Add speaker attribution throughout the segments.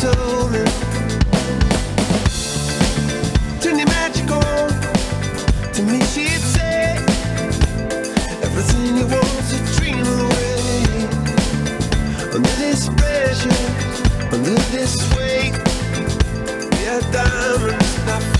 Speaker 1: told me. Turn magic on. To me she'd Everything you want a dream away. Under this pressure Under this weight We are diamonds, not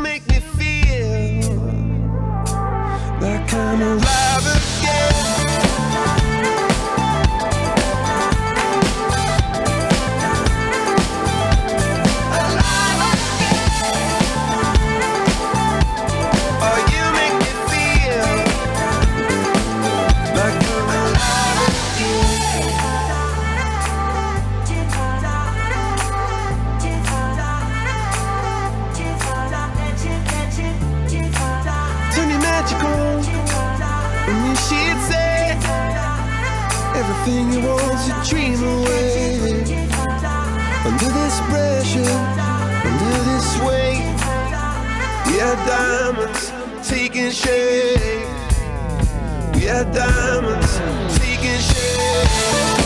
Speaker 1: magical. And she'd say, everything you want to dream away. Under this pressure, under this weight, we are diamonds taking shape. We are diamonds taking shape.